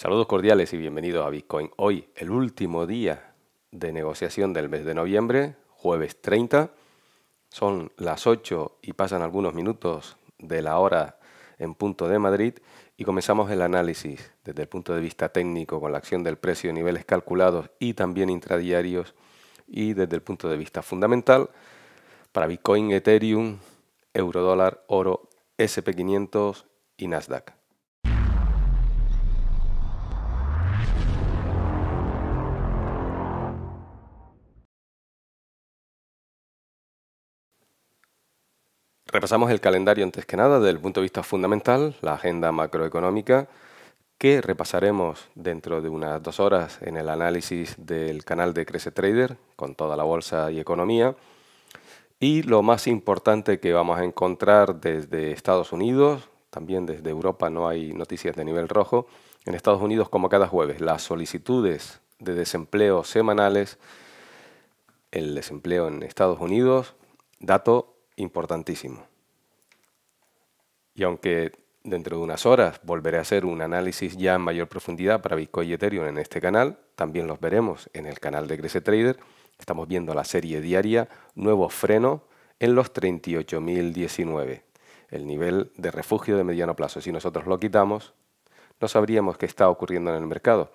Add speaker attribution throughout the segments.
Speaker 1: Saludos cordiales y bienvenidos a Bitcoin. Hoy, el último día de negociación del mes de noviembre, jueves 30. Son las 8 y pasan algunos minutos de la hora en punto de Madrid y comenzamos el análisis desde el punto de vista técnico con la acción del precio, niveles calculados y también intradiarios y desde el punto de vista fundamental para Bitcoin, Ethereum, Eurodólar, Oro, SP500 y Nasdaq. Repasamos el calendario antes que nada desde el punto de vista fundamental, la agenda macroeconómica, que repasaremos dentro de unas dos horas en el análisis del canal de Crece Trader con toda la bolsa y economía. Y lo más importante que vamos a encontrar desde Estados Unidos, también desde Europa no hay noticias de nivel rojo. En Estados Unidos, como cada jueves, las solicitudes de desempleo semanales, el desempleo en Estados Unidos, dato importantísimo. Y aunque dentro de unas horas volveré a hacer un análisis ya en mayor profundidad para Bitcoin y Ethereum en este canal, también los veremos en el canal de Crece Trader. Estamos viendo la serie diaria, nuevo freno en los 38.019, el nivel de refugio de mediano plazo. Si nosotros lo quitamos, no sabríamos qué está ocurriendo en el mercado.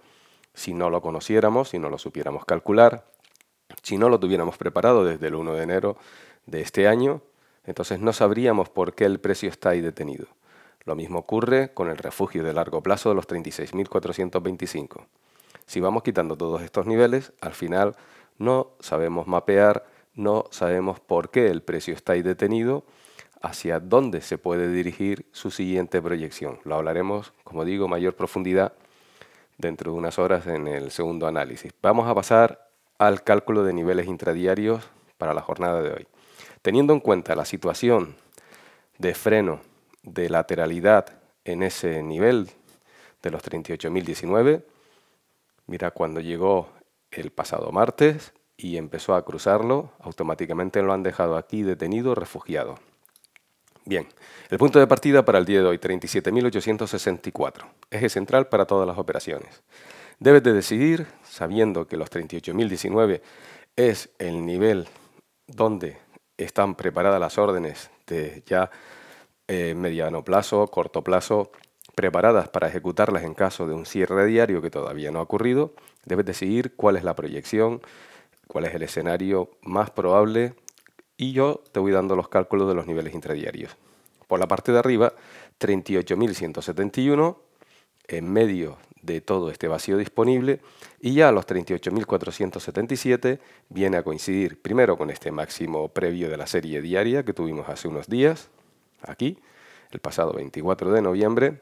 Speaker 1: Si no lo conociéramos, si no lo supiéramos calcular, si no lo tuviéramos preparado desde el 1 de enero de este año, entonces no sabríamos por qué el precio está ahí detenido. Lo mismo ocurre con el refugio de largo plazo de los 36.425. Si vamos quitando todos estos niveles, al final no sabemos mapear, no sabemos por qué el precio está ahí detenido, hacia dónde se puede dirigir su siguiente proyección. Lo hablaremos, como digo, mayor profundidad dentro de unas horas en el segundo análisis. Vamos a pasar al cálculo de niveles intradiarios para la jornada de hoy. Teniendo en cuenta la situación de freno de lateralidad en ese nivel de los 38.019, mira cuando llegó el pasado martes y empezó a cruzarlo, automáticamente lo han dejado aquí detenido, refugiado. Bien, el punto de partida para el día de hoy, 37.864, eje central para todas las operaciones. Debes de decidir, sabiendo que los 38.019 es el nivel donde están preparadas las órdenes de ya eh, mediano plazo, corto plazo, preparadas para ejecutarlas en caso de un cierre diario que todavía no ha ocurrido, debes decidir cuál es la proyección, cuál es el escenario más probable y yo te voy dando los cálculos de los niveles intradiarios. Por la parte de arriba, 38.171, en medio de todo este vacío disponible y ya a los 38.477 viene a coincidir primero con este máximo previo de la serie diaria que tuvimos hace unos días, aquí, el pasado 24 de noviembre.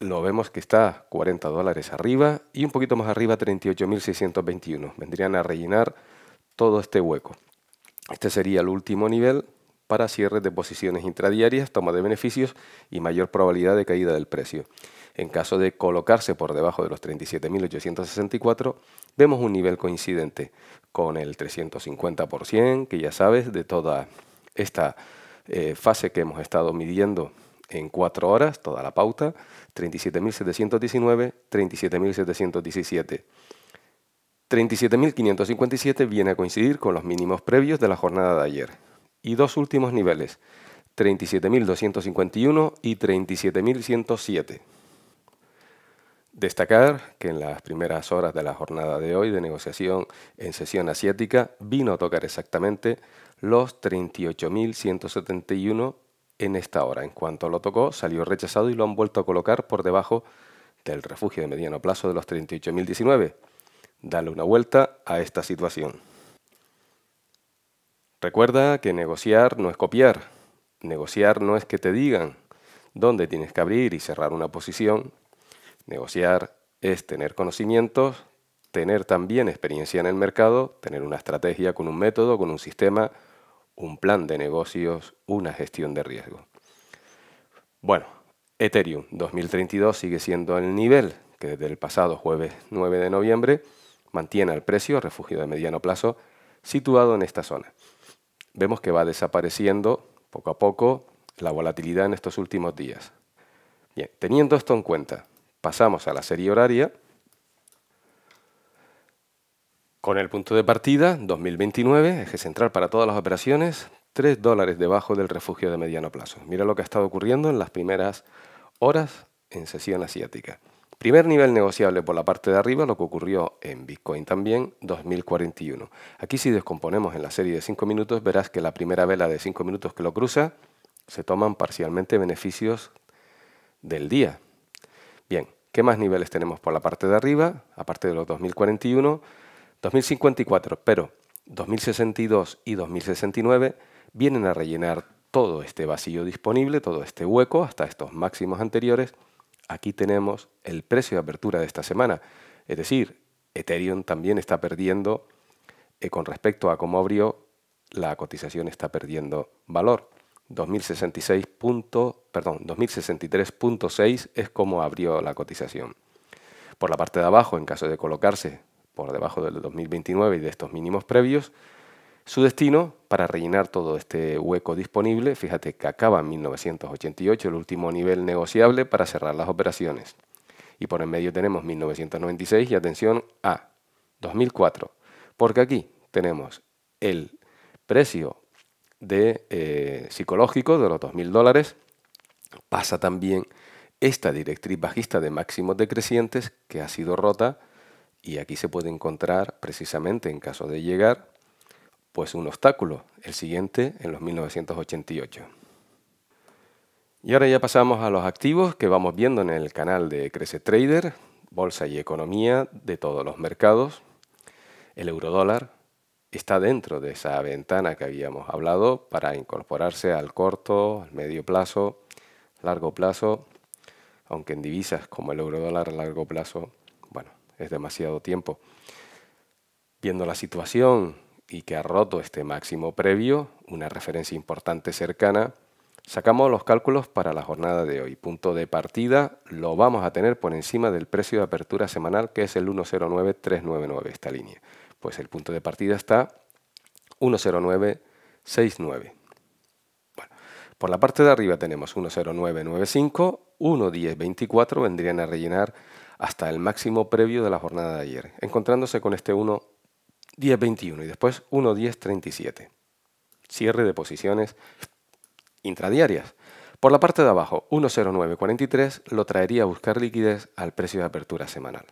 Speaker 1: Lo vemos que está 40 dólares arriba y un poquito más arriba 38.621. Vendrían a rellenar todo este hueco. Este sería el último nivel para cierre de posiciones intradiarias, toma de beneficios y mayor probabilidad de caída del precio. En caso de colocarse por debajo de los 37.864, vemos un nivel coincidente con el 350%, que ya sabes, de toda esta eh, fase que hemos estado midiendo en cuatro horas, toda la pauta, 37.719, 37.717. 37.557 viene a coincidir con los mínimos previos de la jornada de ayer. Y dos últimos niveles, 37.251 y 37.107. Destacar que en las primeras horas de la jornada de hoy de negociación en sesión asiática vino a tocar exactamente los 38.171 en esta hora. En cuanto lo tocó, salió rechazado y lo han vuelto a colocar por debajo del refugio de mediano plazo de los 38.019. Dale una vuelta a esta situación. Recuerda que negociar no es copiar. Negociar no es que te digan dónde tienes que abrir y cerrar una posición Negociar es tener conocimientos, tener también experiencia en el mercado, tener una estrategia con un método, con un sistema, un plan de negocios, una gestión de riesgo. Bueno, Ethereum 2032 sigue siendo el nivel que desde el pasado jueves 9 de noviembre mantiene el precio, refugio de mediano plazo, situado en esta zona. Vemos que va desapareciendo poco a poco la volatilidad en estos últimos días. Bien, teniendo esto en cuenta, Pasamos a la serie horaria. Con el punto de partida, 2029, eje central para todas las operaciones, 3 dólares debajo del refugio de mediano plazo. Mira lo que ha estado ocurriendo en las primeras horas en sesión asiática. Primer nivel negociable por la parte de arriba, lo que ocurrió en Bitcoin también, 2041. Aquí si descomponemos en la serie de 5 minutos, verás que la primera vela de 5 minutos que lo cruza, se toman parcialmente beneficios del día. Bien, ¿qué más niveles tenemos por la parte de arriba? Aparte de los 2041, 2054, pero 2062 y 2069 vienen a rellenar todo este vacío disponible, todo este hueco hasta estos máximos anteriores. Aquí tenemos el precio de apertura de esta semana. Es decir, Ethereum también está perdiendo, eh, con respecto a cómo abrió, la cotización está perdiendo valor. 2066 perdón, 2063.6 es como abrió la cotización. Por la parte de abajo, en caso de colocarse por debajo del 2029 y de estos mínimos previos, su destino para rellenar todo este hueco disponible, fíjate que acaba en 1988, el último nivel negociable para cerrar las operaciones. Y por en medio tenemos 1996 y atención a 2004, porque aquí tenemos el precio de, eh, psicológico de los 2.000 dólares, pasa también esta directriz bajista de máximos decrecientes que ha sido rota y aquí se puede encontrar precisamente en caso de llegar pues un obstáculo, el siguiente en los 1988. Y ahora ya pasamos a los activos que vamos viendo en el canal de Crece Trader, Bolsa y Economía de todos los mercados. El eurodólar está dentro de esa ventana que habíamos hablado para incorporarse al corto, al medio plazo, largo plazo, aunque en divisas como el eurodólar a largo plazo, bueno, es demasiado tiempo. Viendo la situación y que ha roto este máximo previo, una referencia importante cercana, sacamos los cálculos para la jornada de hoy. Punto de partida lo vamos a tener por encima del precio de apertura semanal que es el 109.399 esta línea. Pues el punto de partida está 109.69. Bueno, por la parte de arriba tenemos 109.95, 110.24 vendrían a rellenar hasta el máximo previo de la jornada de ayer, encontrándose con este 1 10.21 y después 1.10.37. Cierre de posiciones intradiarias. Por la parte de abajo, 1.0943 lo traería a buscar liquidez al precio de apertura semanal.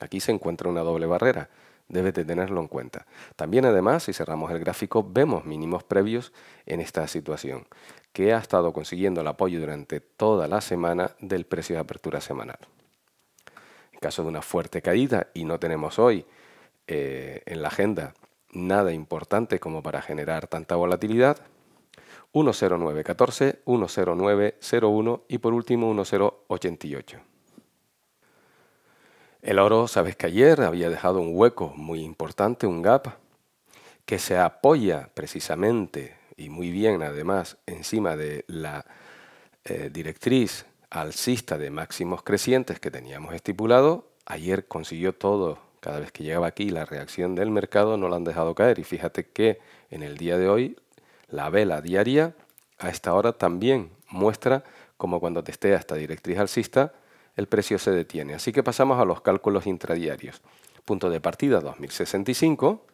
Speaker 1: Aquí se encuentra una doble barrera, debes de tenerlo en cuenta. También además, si cerramos el gráfico, vemos mínimos previos en esta situación, que ha estado consiguiendo el apoyo durante toda la semana del precio de apertura semanal. En caso de una fuerte caída, y no tenemos hoy eh, en la agenda nada importante como para generar tanta volatilidad. 10914, 10901 y por último 1088. El oro, sabes que ayer había dejado un hueco muy importante, un gap, que se apoya precisamente y muy bien además encima de la eh, directriz alcista de máximos crecientes que teníamos estipulado. Ayer consiguió todo cada vez que llegaba aquí la reacción del mercado no la han dejado caer y fíjate que en el día de hoy la vela diaria a esta hora también muestra como cuando testea esta directriz alcista el precio se detiene. Así que pasamos a los cálculos intradiarios. Punto de partida 2065.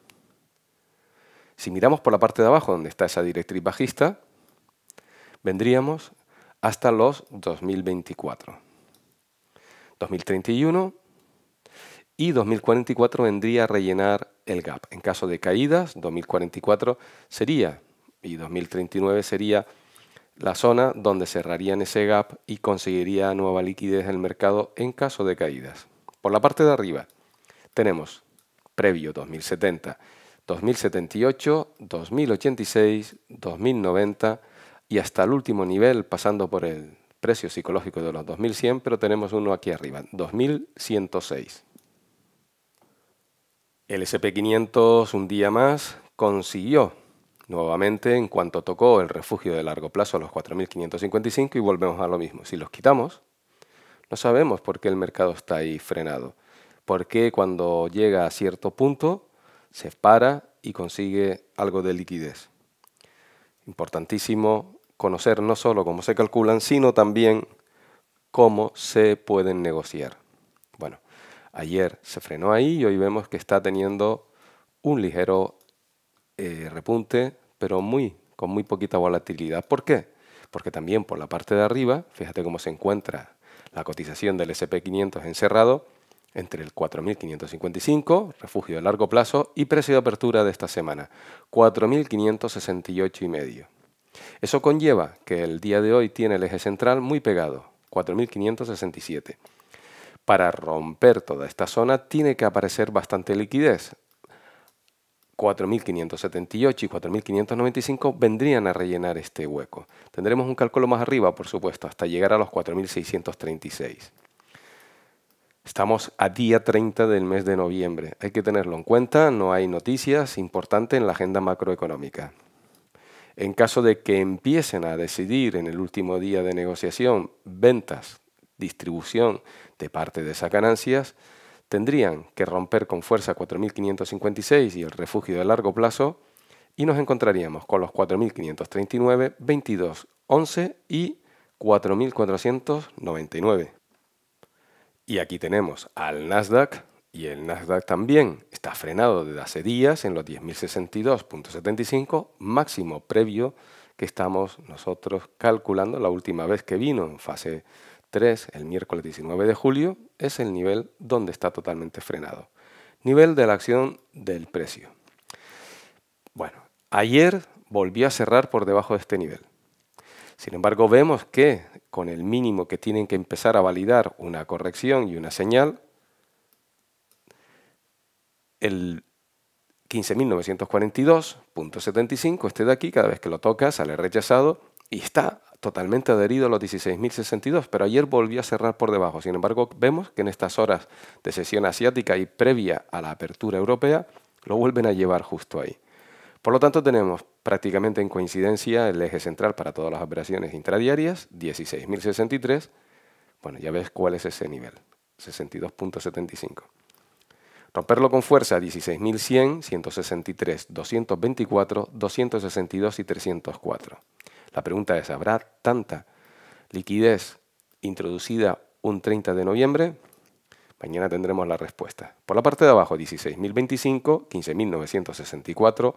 Speaker 1: Si miramos por la parte de abajo donde está esa directriz bajista, vendríamos hasta los 2024. 2031 y 2044 vendría a rellenar el gap. En caso de caídas, 2044 sería y 2039 sería la zona donde cerrarían ese gap y conseguiría nueva liquidez el mercado en caso de caídas. Por la parte de arriba tenemos previo 2070, 2078, 2086, 2090 y hasta el último nivel pasando por el precio psicológico de los 2100, pero tenemos uno aquí arriba, 2106. El SP500 un día más consiguió nuevamente en cuanto tocó el refugio de largo plazo a los 4.555 y volvemos a lo mismo. Si los quitamos, no sabemos por qué el mercado está ahí frenado. ¿Por qué cuando llega a cierto punto se para y consigue algo de liquidez? Importantísimo conocer no solo cómo se calculan, sino también cómo se pueden negociar. Ayer se frenó ahí y hoy vemos que está teniendo un ligero eh, repunte, pero muy, con muy poquita volatilidad. ¿Por qué? Porque también por la parte de arriba, fíjate cómo se encuentra la cotización del SP500 encerrado entre el 4.555, refugio de largo plazo, y precio de apertura de esta semana, 4.568 y medio. Eso conlleva que el día de hoy tiene el eje central muy pegado, 4.567. Para romper toda esta zona tiene que aparecer bastante liquidez. 4.578 y 4.595 vendrían a rellenar este hueco. Tendremos un cálculo más arriba, por supuesto, hasta llegar a los 4.636. Estamos a día 30 del mes de noviembre. Hay que tenerlo en cuenta, no hay noticias importantes en la agenda macroeconómica. En caso de que empiecen a decidir en el último día de negociación ventas, distribución de parte de esas ganancias, tendrían que romper con fuerza 4.556 y el refugio de largo plazo y nos encontraríamos con los 4.539, 22, 11 y 4.499. Y aquí tenemos al Nasdaq y el Nasdaq también está frenado desde hace días en los 10.062.75, máximo previo que estamos nosotros calculando la última vez que vino en fase 3, el miércoles 19 de julio, es el nivel donde está totalmente frenado. Nivel de la acción del precio. Bueno, ayer volvió a cerrar por debajo de este nivel. Sin embargo, vemos que con el mínimo que tienen que empezar a validar una corrección y una señal, el 15.942.75, este de aquí, cada vez que lo toca sale rechazado y está totalmente adherido a los 16.062, pero ayer volvió a cerrar por debajo. Sin embargo, vemos que en estas horas de sesión asiática y previa a la apertura europea, lo vuelven a llevar justo ahí. Por lo tanto, tenemos prácticamente en coincidencia el eje central para todas las operaciones intradiarias, 16.063. Bueno, ya ves cuál es ese nivel, 62.75. Romperlo con fuerza, 16.100, 163, 224, 262 y 304. La pregunta es, ¿habrá tanta liquidez introducida un 30 de noviembre? Mañana tendremos la respuesta. Por la parte de abajo, 16.025, 15.964,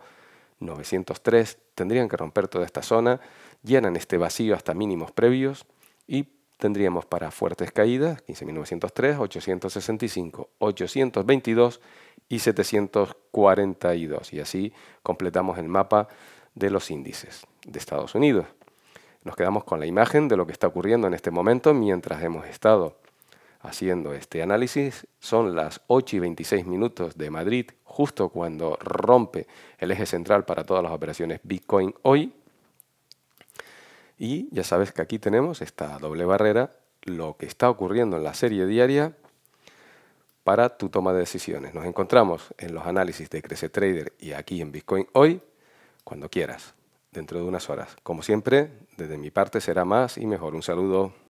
Speaker 1: 903 tendrían que romper toda esta zona, llenan este vacío hasta mínimos previos y tendríamos para fuertes caídas 15.903, 865, 822 y 742. Y así completamos el mapa de los índices de Estados Unidos. Nos quedamos con la imagen de lo que está ocurriendo en este momento mientras hemos estado haciendo este análisis. Son las 8 y 26 minutos de Madrid, justo cuando rompe el eje central para todas las operaciones Bitcoin hoy. Y ya sabes que aquí tenemos esta doble barrera, lo que está ocurriendo en la serie diaria para tu toma de decisiones. Nos encontramos en los análisis de Crece Trader y aquí en Bitcoin hoy, cuando quieras, dentro de unas horas. Como siempre, desde mi parte será más y mejor. Un saludo.